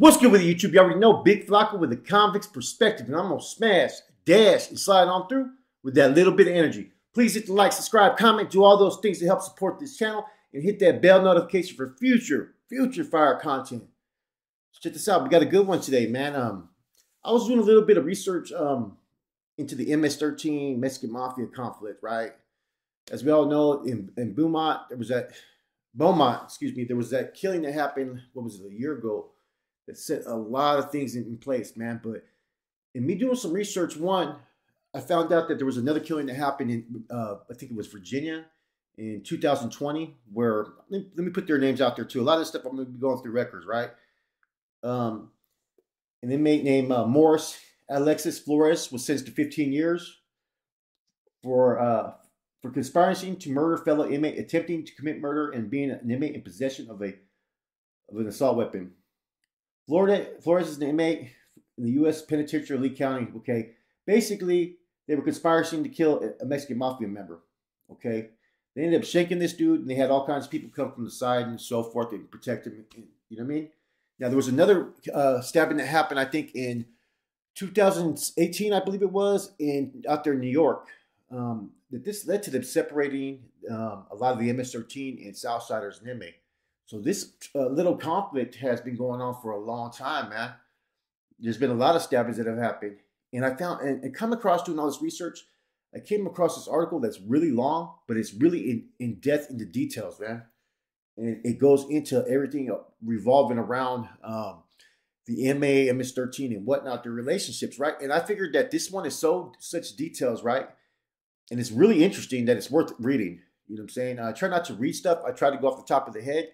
What's good with YouTube? You already know Big Flocka with a convict's perspective, and I'm gonna smash, dash, and slide on through with that little bit of energy. Please hit the like, subscribe, comment, do all those things to help support this channel, and hit that bell notification for future, future fire content. Check this out. We got a good one today, man. Um, I was doing a little bit of research um into the MS-13 Mexican Mafia conflict, right? As we all know, in, in Beaumont, there was that Beaumont, excuse me, there was that killing that happened, what was it, a year ago, that set a lot of things in, in place, man. But in me doing some research, one, I found out that there was another killing that happened in, uh, I think it was Virginia in 2020, where, let me, let me put their names out there too. A lot of stuff I'm going to be going through records, right? Um, an inmate named uh, Morris Alexis Flores was sentenced to 15 years for uh, for conspiring to murder fellow inmate, attempting to commit murder, and being an inmate in possession of a of an assault weapon. Florida Flores is an inmate in the U.S. Penitentiary, Lee County. Okay, basically they were conspiring to kill a Mexican mafia member. Okay, they ended up shanking this dude, and they had all kinds of people come from the side and so forth and protect him. You know what I mean? Now there was another uh, stabbing that happened, I think, in 2018, I believe it was, in out there in New York. Um, that this led to them separating um, a lot of the MS-13 and Southsiders and inmate. So this uh, little conflict has been going on for a long time, man. There's been a lot of stabbings that have happened, and I found and, and come across doing all this research. I came across this article that's really long, but it's really in, in depth into details, man. And it goes into everything revolving around um, the MA, MS-13, and whatnot, the relationships, right? And I figured that this one is so such details, right? And it's really interesting that it's worth reading. You know what I'm saying? I try not to read stuff. I try to go off the top of the head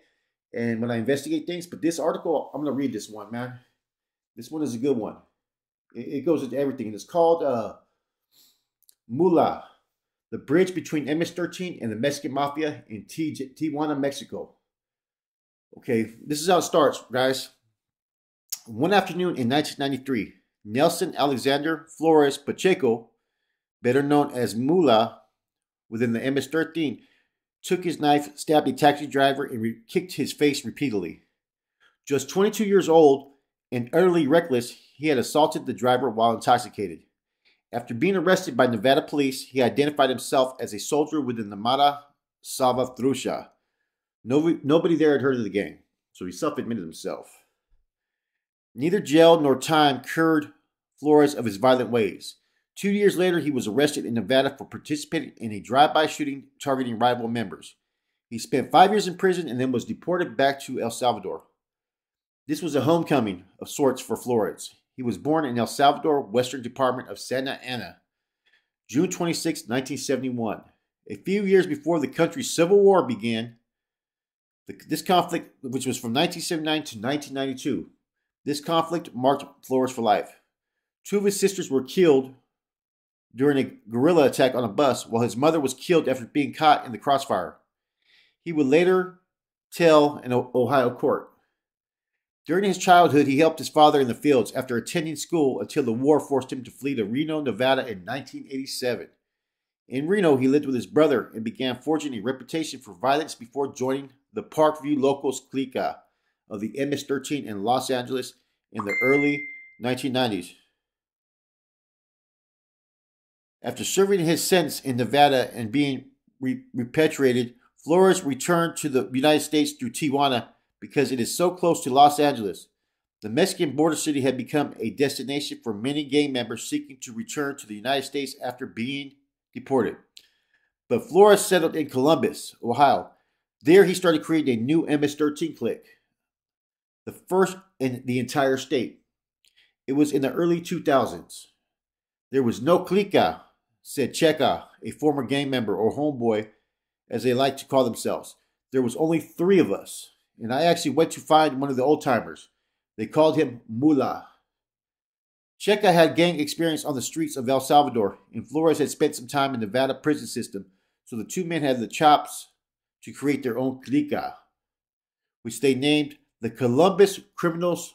and when I investigate things. But this article, I'm gonna read this one, man. This one is a good one. It, it goes into everything. And it's called uh, Mula, the bridge between MS-13 and the Mexican Mafia in Tijuana, Mexico. Okay, this is how it starts, guys. One afternoon in 1993, Nelson Alexander Flores Pacheco, better known as Mula within the MS-13, took his knife, stabbed a taxi driver, and re- kicked his face repeatedly. Just 22 years old and utterly reckless, he had assaulted the driver while intoxicated. After being arrested by Nevada police, he identified himself as a soldier within the Mara Salvatrucha. Nobody, nobody there had heard of the gang, so he self admitted himself. Neither jail nor time cured Flores of his violent ways. Two years later, he was arrested in Nevada for participating in a drive by shooting targeting rival members. He spent five years in prison and then was deported back to El Salvador. This was a homecoming of sorts for Flores. He was born in El Salvador, Western Department of Santa Ana, June 26, 1971. A few years before the country's civil war began, this conflict, which was from 1979 to 1992, this conflict marked Flores for life. Two of his sisters were killed during a guerrilla attack on a bus, while his mother was killed after being caught in the crossfire. He would later tell an Ohio court. During his childhood, he helped his father in the fields after attending school until the war forced him to flee to Reno, Nevada in 1987. In Reno, he lived with his brother and began forging a reputation for violence before joining the Parkview Locals Clica, of the MS-13 in Los Angeles in the early 1990s. After serving his sentence in Nevada and being re- repatriated, Flores returned to the United States through Tijuana because it is so close to Los Angeles. The Mexican border city had become a destination for many gang members seeking to return to the United States after being deported. But Flores settled in Columbus, Ohio. There he started creating a new MS-13 clique the first in the entire state. It was in the early 2000s. There was no clica, said Cheka, a former gang member or homeboy, as they like to call themselves. There was only three of us, and I actually went to find one of the old timers. They called him Mula. Cheka had gang experience on the streets of El Salvador, and Flores had spent some time in the Nevada prison system, so the two men had the chops to create their own clica, which they named the Columbus Criminals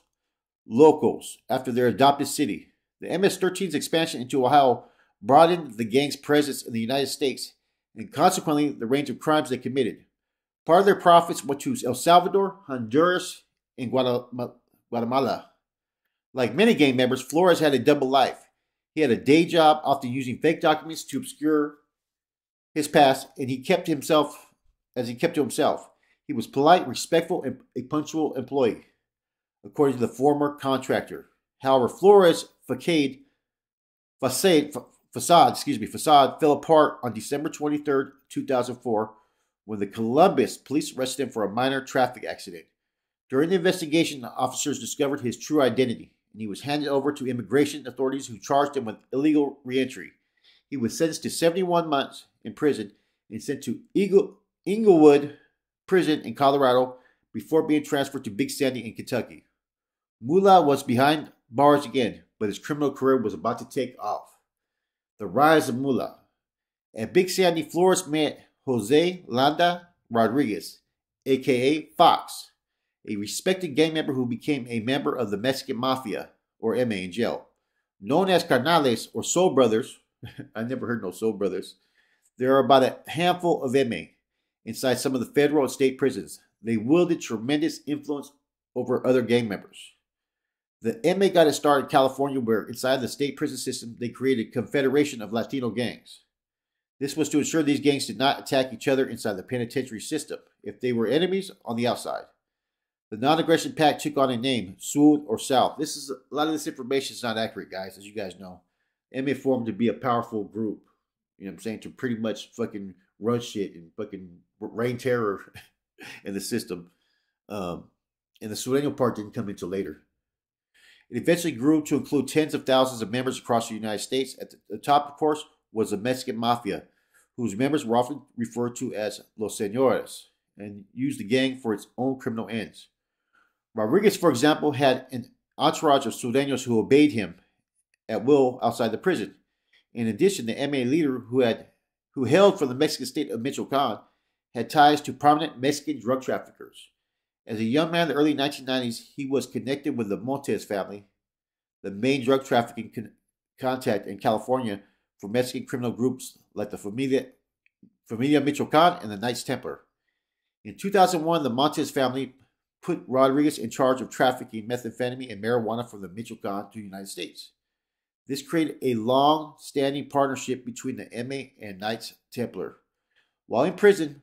Locals after their adopted city. The MS 13's expansion into Ohio broadened the gang's presence in the United States and consequently the range of crimes they committed. Part of their profits went to El Salvador, Honduras, and Guatemala. Like many gang members, Flores had a double life. He had a day job, often using fake documents to obscure his past, and he kept himself as he kept to himself. He was polite, respectful, and a punctual employee, according to the former contractor. However, Flores' facade, facade, facade, excuse me, facade fell apart on December 23, 2004, when the Columbus police arrested him for a minor traffic accident. During the investigation, the officers discovered his true identity, and he was handed over to immigration authorities who charged him with illegal reentry. He was sentenced to 71 months in prison and sent to Eagle, Englewood Prison in Colorado before being transferred to Big Sandy in Kentucky. Mula was behind bars again, but his criminal career was about to take off. The rise of Mula. At Big Sandy, Flores met Jose Landa Rodriguez, aka Fox, a respected gang member who became a member of the Mexican Mafia, or MA in jail. Known as Carnales or Soul Brothers, I never heard no Soul Brothers, there are about a handful of MA inside some of the federal and state prisons. They wielded tremendous influence over other gang members. The MA got its start in California, where inside the state prison system, they created a confederation of Latino gangs. This was to ensure these gangs did not attack each other inside the penitentiary system if they were enemies on the outside. The non-aggression pact took on a name, Sud or South. This is a lot of this information is not accurate, guys, as you guys know. MA formed to be a powerful group. You know what I'm saying? To pretty much fucking run shit and fucking rain terror in the system. Um, and the Sureño part didn't come until later. It eventually grew to include tens of thousands of members across the United States. At the top, of course, was the Mexican Mafia, whose members were often referred to as Los Señores and used the gang for its own criminal ends. Rodriguez, for example, had an entourage of Sureños who obeyed him at will outside the prison. In addition, the MA leader who had who hailed from the Mexican state of Michoacan had ties to prominent Mexican drug traffickers. As a young man in the early 1990s, he was connected with the Montes family, the main drug trafficking con- contact in California for Mexican criminal groups like the Familia, Familia Michoacan and the Knights Templar. In 2001, the Montes family put Rodriguez in charge of trafficking methamphetamine and marijuana from the Michoacan to the United States. This created a long standing partnership between the MA and Knights Templar. While in prison,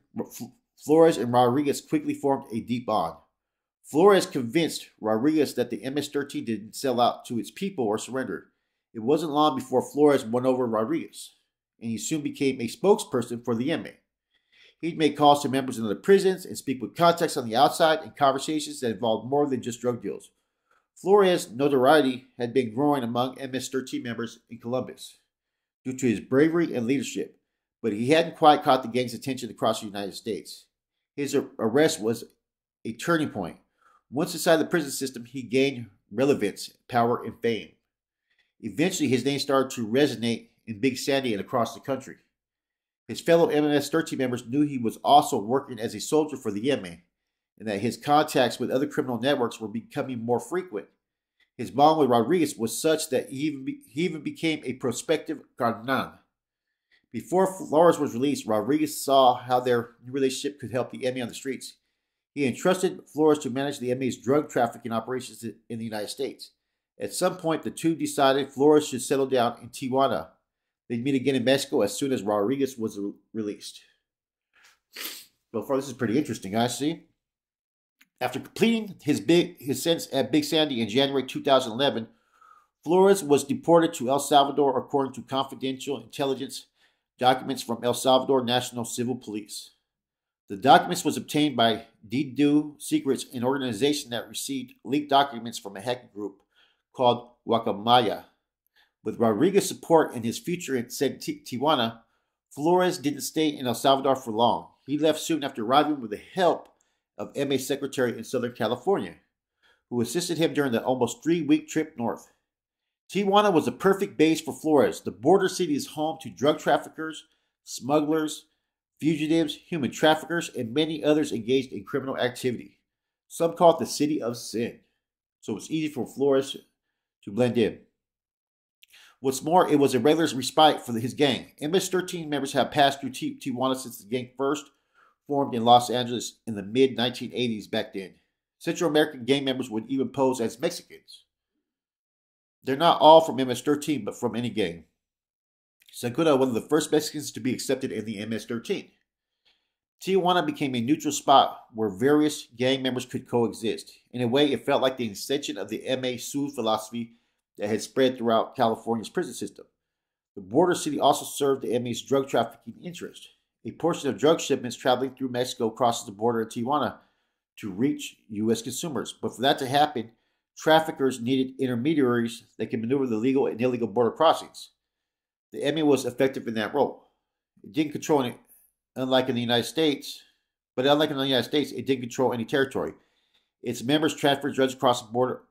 Flores and Rodriguez quickly formed a deep bond. Flores convinced Rodriguez that the MS 13 didn't sell out to its people or surrender. It wasn't long before Flores won over Rodriguez, and he soon became a spokesperson for the MA. He'd make calls to members in the prisons and speak with contacts on the outside in conversations that involved more than just drug deals. Flores' notoriety had been growing among MS-13 members in Columbus due to his bravery and leadership, but he hadn't quite caught the gang's attention across the United States. His arrest was a turning point. Once inside the prison system, he gained relevance, power, and fame. Eventually, his name started to resonate in Big Sandy and across the country. His fellow MS-13 members knew he was also working as a soldier for the MA, and that his contacts with other criminal networks were becoming more frequent. His bond with Rodriguez was such that he even, be, he even became a prospective carnal. Before Flores was released, Rodriguez saw how their new relationship could help the MA on the streets. He entrusted Flores to manage the MA's drug trafficking operations in the United States. At some point, the two decided Flores should settle down in Tijuana, They'd meet again in Mexico as soon as Rodriguez was re- released. So far, this is pretty interesting, I See, after completing his big his sentence at Big Sandy in January 2011, Flores was deported to El Salvador according to confidential intelligence documents from El Salvador National Civil Police. The documents was obtained by DDoSecrets, an organization that received leaked documents from a hacker group called Guacamaya. With Rodriguez's support and his future in said Tijuana, Flores didn't stay in El Salvador for long. He left soon after arriving with the help of MA Secretary in Southern California, who assisted him during the almost three week trip north. Tijuana was a perfect base for Flores. The border city is home to drug traffickers, smugglers, fugitives, human traffickers, and many others engaged in criminal activity. Some call it the city of sin. So it's easy for Flores to blend in. What's more, it was a regular respite for his gang. MS-13 members have passed through Tijuana since the gang first formed in Los Angeles in the mid 1980s back then. Central American gang members would even pose as Mexicans. They're not all from MS 13, but from any gang. Segura, one of the first Mexicans to be accepted in the MS 13. Tijuana became a neutral spot where various gang members could coexist. In a way, it felt like the extension of the MA Sud philosophy that had spread throughout California's prison system. The border city also served the MA's drug trafficking interest. A portion of drug shipments traveling through Mexico crosses the border in Tijuana to reach U.S. consumers. But for that to happen, traffickers needed intermediaries that could maneuver the legal and illegal border crossings. The MA was effective in that role. It didn't control any, unlike in the United States, but unlike in the United States, it didn't control any territory. Its members transferred drugs across the border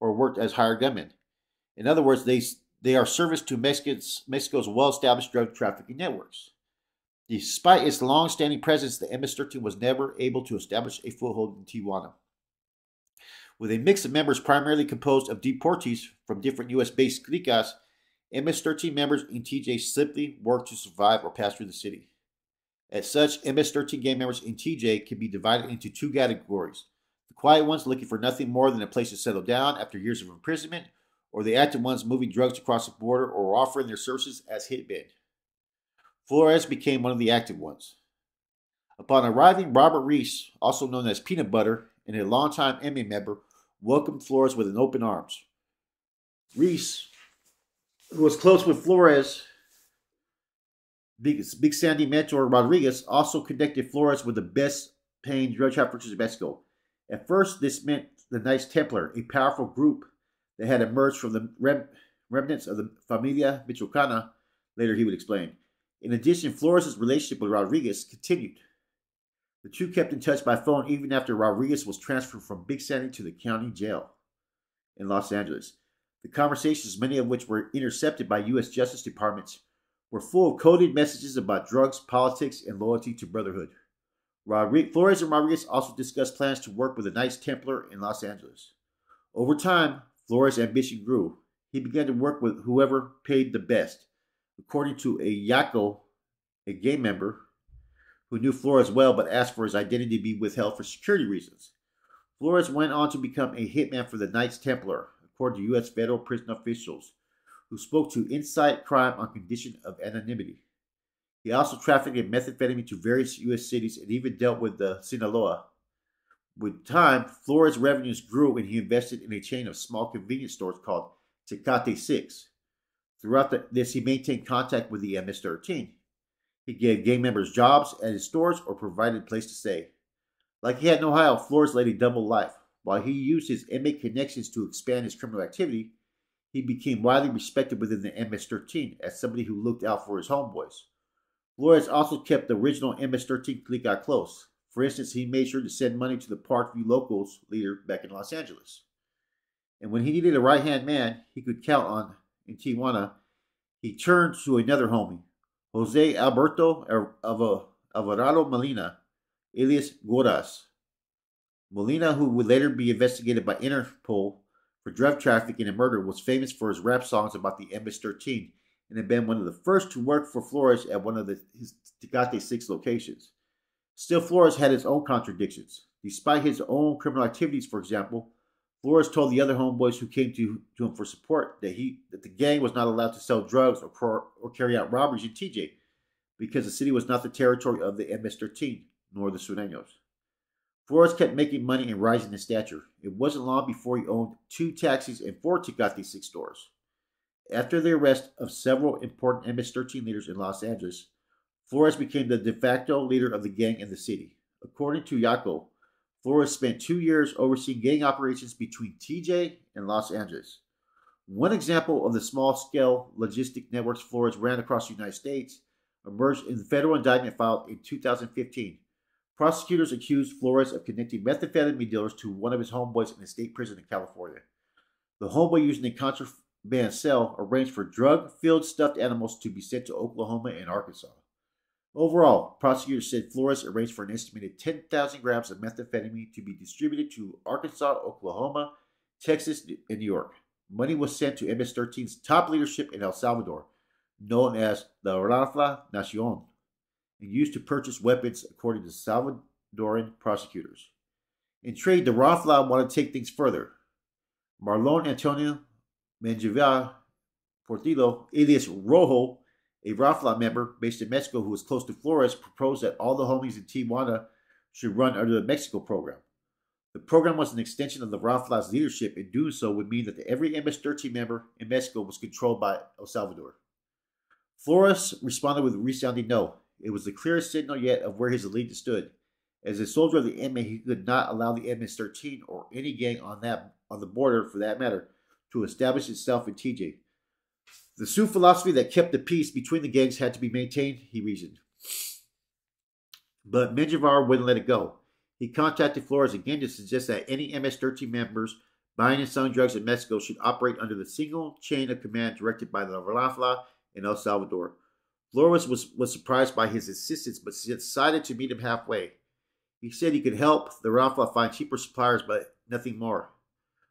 or worked as hired gunmen. In other words, they, they are service to Mexico's, Mexico's well established drug trafficking networks. Despite its long standing presence, the MS 13 was never able to establish a foothold in Tijuana. With a mix of members primarily composed of deportees from different U.S. based cliques, MS 13 members in TJ simply work to survive or pass through the city. As such, MS 13 gang members in TJ can be divided into two categories the quiet ones looking for nothing more than a place to settle down after years of imprisonment, or the active ones moving drugs across the border or offering their services as hitmen. Flores became one of the active ones. Upon arriving, Robert Reese, also known as Peanut Butter, and a longtime MA member, welcomed Flores with an open arms. Reese, who was close with Flores, Big, Big Sandy mentor Rodriguez also connected Flores with the best paying drug traffickers in Mexico. At first, this meant the Knights Templar, a powerful group that had emerged from the rem- remnants of the Familia Michoacana. Later, he would explain. In addition, Flores' relationship with Rodriguez continued. The two kept in touch by phone even after Rodriguez was transferred from Big Sandy to the county jail in Los Angeles. The conversations, many of which were intercepted by U.S. Justice Departments, were full of coded messages about drugs, politics, and loyalty to brotherhood. Flores and Rodriguez also discussed plans to work with the Knights Templar in Los Angeles. Over time, Flores' ambition grew. He began to work with whoever paid the best. According to a Yaco, a gay member, who knew Flores well but asked for his identity to be withheld for security reasons. Flores went on to become a hitman for the Knights Templar, according to U.S. federal prison officials, who spoke to InSight Crime on condition of anonymity. He also trafficked methamphetamine to various U.S. cities and even dealt with the Sinaloa. With time, Flores' revenues grew and he invested in a chain of small convenience stores called Tecate 6. Throughout the, this, he maintained contact with the MS 13. He gave gang members jobs at his stores or provided a place to stay. Like he had in Ohio, Flores led a double life. While he used his inmate connections to expand his criminal activity, he became widely respected within the MS-13 as somebody who looked out for his homeboys. Flores also kept the original MS-13 clique close. For instance, he made sure to send money to the Parkview Locals leader back in Los Angeles. And when he needed a right-hand man he could count on in Tijuana, he turned to another homie, Jose Alberto Alvarado Molina, alias Goras. Molina, who would later be investigated by Interpol for drug trafficking and murder, was famous for his rap songs about the MS-13 and had been one of the first to work for Flores at one of the, his Tecate 6 locations. Still, Flores had his own contradictions. Despite his own criminal activities, for example, Flores told the other homeboys who came to, to him for support that he that the gang was not allowed to sell drugs or, or carry out robberies in TJ because the city was not the territory of the MS-13 nor the Sureños. Flores kept making money and rising in stature. It wasn't long before he owned two taxis and four Tecate 6 stores. After the arrest of several important MS-13 leaders in Los Angeles, Flores became the de facto leader of the gang in the city. According to Yaco, Flores spent two years overseeing gang operations between TJ and Los Angeles. One example of the small scale logistic networks Flores ran across the United States emerged in the federal indictment filed in 2015. Prosecutors accused Flores of connecting methamphetamine dealers to one of his homeboys in a state prison in California. The homeboy using a contraband cell arranged for drug filled stuffed animals to be sent to Oklahoma and Arkansas. Overall, prosecutors said Flores arranged for an estimated 10,000 grams of methamphetamine to be distributed to Arkansas, Oklahoma, Texas, and New York. Money was sent to MS 13's top leadership in El Salvador, known as the Rafla Nacion, and used to purchase weapons, according to Salvadoran prosecutors. In trade, the Rafla wanted to take things further. Marlon Antonio Menjivar Portillo, alias Rojo, a Rafla member based in Mexico who was close to Flores, proposed that all the homies in Tijuana should run under the Mexico program. The program was an extension of the Rafla's leadership, and doing so would mean that every MS-13 member in Mexico was controlled by El Salvador. Flores responded with a resounding no. It was the clearest signal yet of where his allegiance stood. As a soldier of the MA, he could not allow the MS-13 or any gang on that on the border, for that matter, to establish itself in TJ. The Sur philosophy that kept the peace between the gangs had to be maintained, he reasoned. But Menjivar wouldn't let it go. He contacted Flores again to suggest that any MS-13 members buying and selling drugs in Mexico should operate under the single chain of command directed by the Rafla in El Salvador. Flores was, was surprised by his insistence, but decided to meet him halfway. He said he could help the Rafla find cheaper suppliers, but nothing more.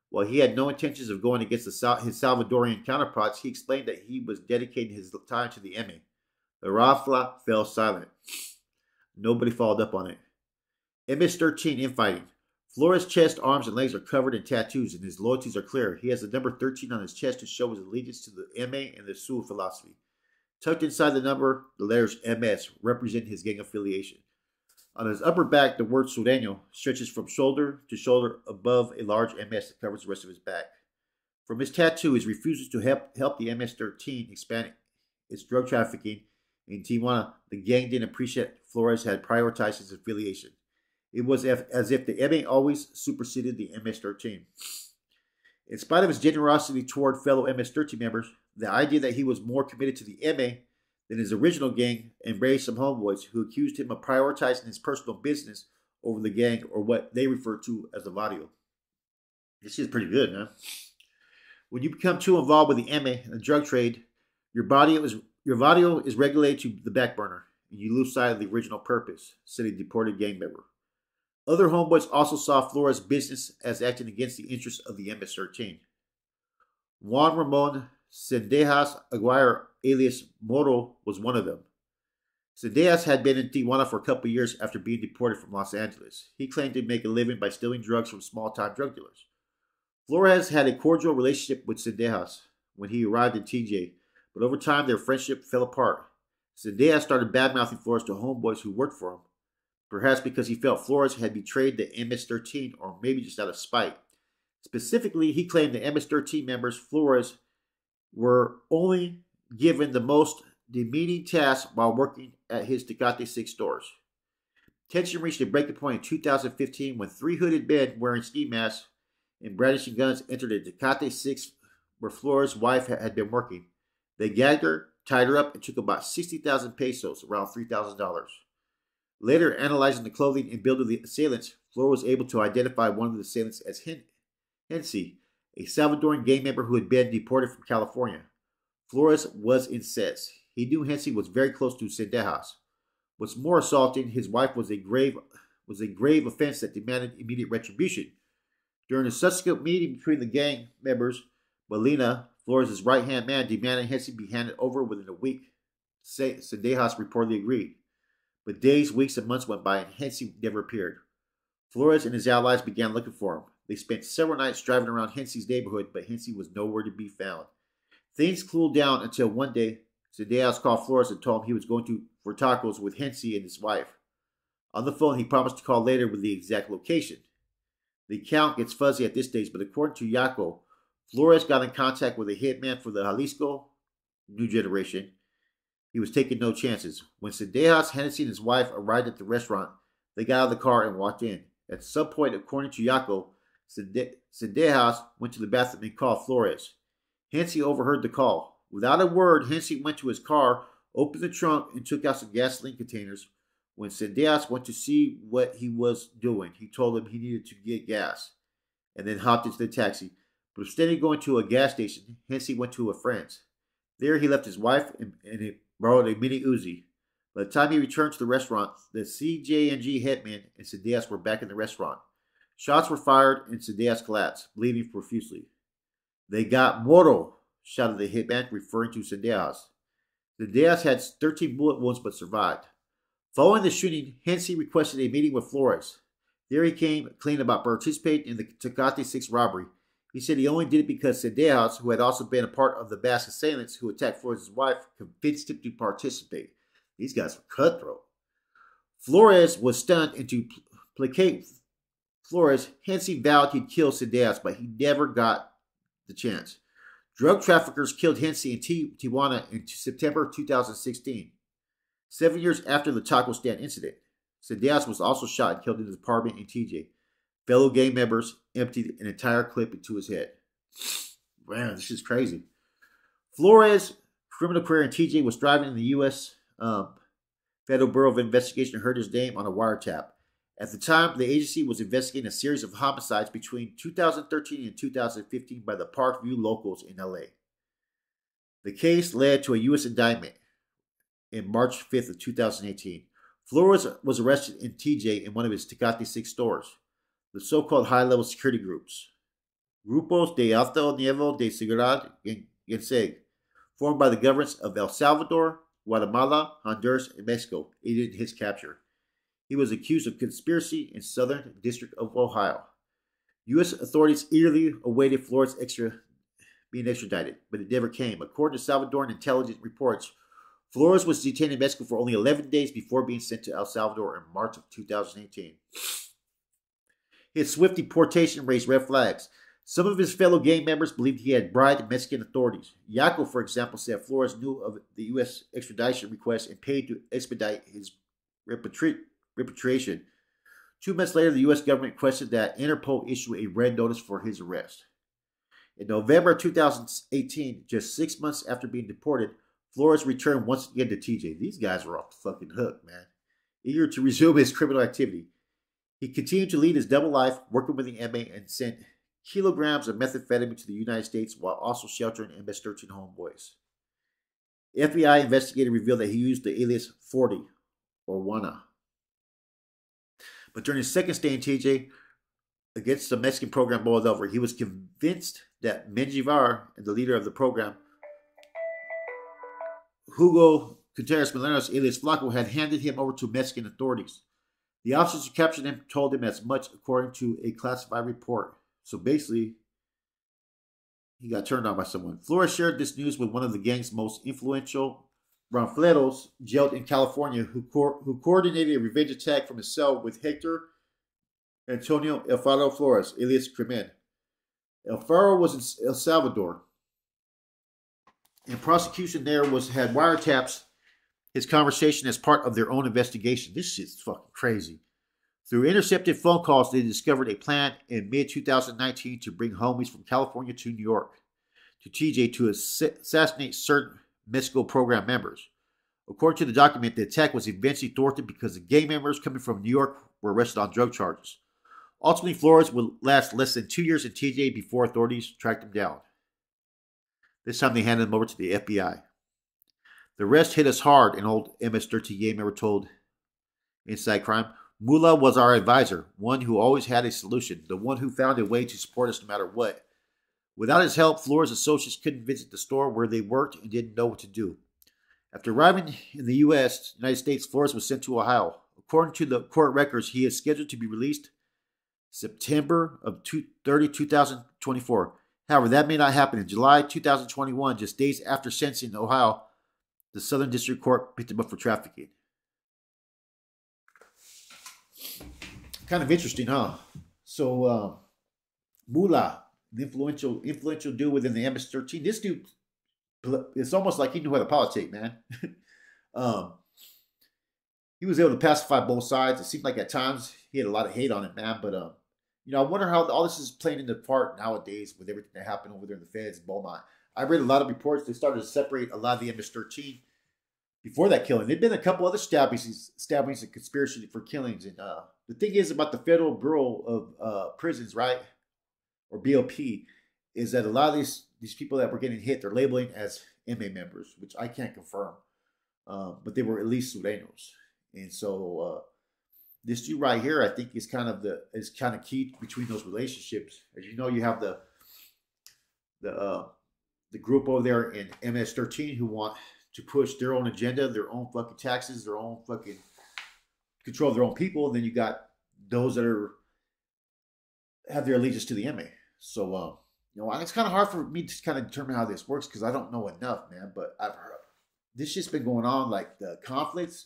While he had no intentions of going against the, his Salvadorian counterparts, he explained that he was dedicating his time to the MA. The Rafla fell silent. Nobody followed up on it. MS-13 infighting. Flores' chest, arms, and legs are covered in tattoos, and his loyalties are clear. He has the number 13 on his chest to show his allegiance to the MA and the Sur philosophy. Tucked inside the number, the letters MS represent his gang affiliation. On his upper back, the word Sureño stretches from shoulder to shoulder above a large MS that covers the rest of his back. From his tattoo, his refusal to help, help the MS-13 expand its drug trafficking in Tijuana, the gang didn't appreciate Flores had prioritized his affiliation. It was as if the MA always superseded the MS-13. In spite of his generosity toward fellow MS-13 members, the idea that he was more committed to the MA than his original gang embraced some homeboys who accused him of prioritizing his personal business over the gang or what they refer to as the barrio. This is pretty good, man. When you become too involved with the MA and the drug trade, your body is your barrio is regulated to the back burner, and you lose sight of the original purpose, said a deported gang member. Other homeboys also saw Flores' business as acting against the interests of the MS-13. Juan Ramon Sendejas Aguirre, alias Moro, was one of them. Sendejas had been in Tijuana for a couple years after being deported from Los Angeles. He claimed to make a living by stealing drugs from small-time drug dealers. Flores had a cordial relationship with Sendejas when he arrived in TJ, but over time their friendship fell apart. Sendejas started badmouthing Flores to homeboys who worked for him, perhaps because he felt Flores had betrayed the MS-13 or maybe just out of spite. Specifically, he claimed the MS-13 members, Flores, were only given the most demeaning tasks while working at his Tecate 6 stores. Tension reached a breaking point in 2015 when three hooded men wearing ski masks and brandishing guns entered the Tecate 6 where Flores' wife had been working. They gagged her, tied her up, and took about 60,000 pesos, around $3,000. Later, analyzing the clothing and build of the assailants, Flor was able to identify one of the assailants as Hen- Hensy, a Salvadoran gang member who had been deported from California. Flores was incensed. He knew Hensy was very close to Sendejas. What's more assaulting, his wife was a grave was a grave offense that demanded immediate retribution. During a subsequent meeting between the gang members, Molina, Flores' right-hand man, demanded Hensy be handed over within a week. Sendejas reportedly agreed. But days, weeks, and months went by and Hensy never appeared. Flores and his allies began looking for him. They spent several nights driving around Hensy's neighborhood, but Hensy was nowhere to be found. Things cooled down until one day, Sendejas called Flores and told him he was going to for tacos with Hensy and his wife. On the phone, he promised to call later with the exact location. The account gets fuzzy at this stage, but according to Yaco, Flores got in contact with a hitman for the Jalisco New Generation he was taking no chances. When Sendejas, Hennessy, and his wife arrived at the restaurant, they got out of the car and walked in. At some point, according to Yaco, Sendejas went to the bathroom and called Flores. Hensy overheard the call. Without a word, Hensy went to his car, opened the trunk, and took out some gasoline containers. When Sendejas went to see what he was doing, he told him he needed to get gas, and then hopped into the taxi. But instead of going to a gas station, Hensy went to a friend's. There, he left his wife and, and borrowed a mini Uzi. By the time he returned to the restaurant, the CJNG hitman and Sendejas were back in the restaurant. Shots were fired and Sendejas collapsed, bleeding profusely. They got Moro, shouted the hitman, referring to Sendejas. Sendejas had 13 bullet wounds but survived. Following the shooting, Hensy requested a meeting with Flores. There he came clean about participating in the Tecate 6 robbery. He said he only did it because Sendejas, who had also been a part of the Basque assailants who attacked Flores' wife, convinced him to participate. These guys were cutthroat. Flores was stunned and to placate Flores, hence he vowed he'd kill Sendejas, but he never got the chance. Drug traffickers killed Hensy in Tijuana in September 2016, seven years after the taco stand incident. Sendejas was also shot and killed in his apartment in TJ. Fellow gang members emptied an entire clip into his head. Man, this is crazy. Flores' criminal career in TJ was driving in the U.S. Um, Federal Bureau of Investigation heard his name on a wiretap. At the time, the agency was investigating a series of homicides between 2013 and 2015 by the Parkview locals in LA. The case led to a U.S. indictment in March 5th of 2018. Flores was arrested in TJ in one of his Tecate 6 stores the so-called high-level security groups, Grupos de Alto Nivel de Seguridad en SEG, formed by the governments of El Salvador, Guatemala, Honduras, and Mexico, aided his capture. He was accused of conspiracy in Southern District of Ohio. U.S. authorities eagerly awaited Flores extra being extradited, but it never came. According to Salvadoran intelligence reports, Flores was detained in Mexico for only 11 days before being sent to El Salvador in March of 2018. His swift deportation raised red flags. Some of his fellow gang members believed he had bribed Mexican authorities. Yaco, for example, said Flores knew of the U.S. extradition request and paid to expedite his repatri- repatriation. Two months later, the U.S. government requested that Interpol issue a red notice for his arrest. In November 2018, just six months after being deported, Flores returned once again to TJ. These guys were off the fucking hook, man. Eager to resume his criminal activity. He continued to lead his double life, working with the MA and sent kilograms of methamphetamine to the United States while also sheltering MS-13 homeboys. The FBI investigator revealed that he used the alias 40 or Wana. But during his second stay in TJ, against the Mexican program boiled over, he was convinced that Menjivar and the leader of the program, Hugo Contreras Milanos, alias Flaco, had handed him over to Mexican authorities. The officers who captured him told him as much according to a classified report. So basically, he got turned on by someone. Flores shared this news with one of the gang's most influential Ronfleros, jailed in California, who, co- who coordinated a revenge attack from his cell with Hector Antonio Alfaro Flores, alias Crimen. Alfaro was in El Salvador, and prosecution there was had wiretaps his conversation as part of their own investigation. This shit's fucking crazy. Through intercepted phone calls, they discovered a plan in mid 2019 to bring homies from California to New York to TJ to assassinate certain Mexico program members. According to the document, the attack was eventually thwarted because the gang members coming from New York were arrested on drug charges. Ultimately, Flores would last less than two years in TJ before authorities tracked him down. This time they handed him over to the FBI. The rest hit us hard, an old MS-13 game member told InSight Crime. Mula was our advisor, one who always had a solution, the one who found a way to support us no matter what. Without his help, Flores' associates couldn't visit the store where they worked and didn't know what to do. After arriving in the U.S., United States, Flores was sent to Ohio. According to the court records, he is scheduled to be released September of 30, 2024. However, that may not happen. In July 2021, just days after sentencing in Ohio, the Southern District Court picked him up for trafficking. Kind of interesting, huh? So, uh, Mula, the influential influential dude within the MS-13, this dude, it's almost like he knew how to politic, man. um, he was able to pacify both sides. It seemed like at times he had a lot of hate on it, man. But um, you know, I wonder how all this is playing into part nowadays with everything that happened over there in the feds, Beaumont. I read a lot of reports. They started to separate a lot of the MS-13 before that killing. There'd been a couple other stabbings, stabbings and conspiracy for killings. And uh, the thing is about the Federal Bureau of uh, Prisons, right, or BOP, is that a lot of these these people that were getting hit, they're labeling as MA members, which I can't confirm, uh, but they were at least Sureños. And so uh, this dude right here, I think, is kind of the is kind of key between those relationships. As you know, you have the the uh, the group over there in MS-13 who want to push their own agenda, their own fucking taxes, their own fucking control of their own people. And then you got those that are have their allegiance to the MA. So, um, you know, it's kind of hard for me to kind of determine how this works because I don't know enough, man. But I've heard this just been going on, like the conflicts.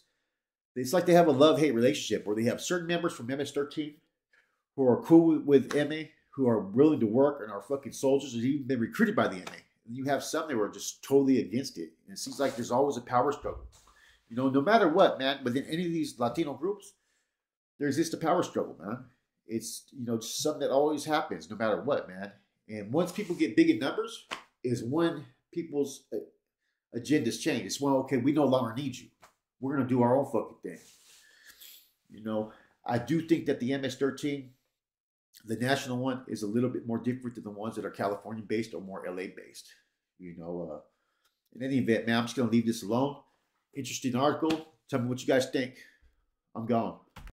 It's like they have a love hate relationship where they have certain members from MS13 who are cool with MA, who are willing to work and are fucking soldiers, and even been recruited by the MA. You have some that were just totally against it. And it seems like there's always a power struggle. You know, no matter what, man, within any of these Latino groups, there exists a power struggle, man. It's, you know, just something that always happens no matter what, man. And once people get big in numbers, is when people's uh, agendas change. It's well, okay, we no longer need you. We're going to do our own fucking thing. You know, I do think that the MS-13, the national one, is a little bit more different than the ones that are California based or more LA based. You know, uh, in any event, man, I'm just going to leave this alone. Interesting article. Tell me what you guys think. I'm gone.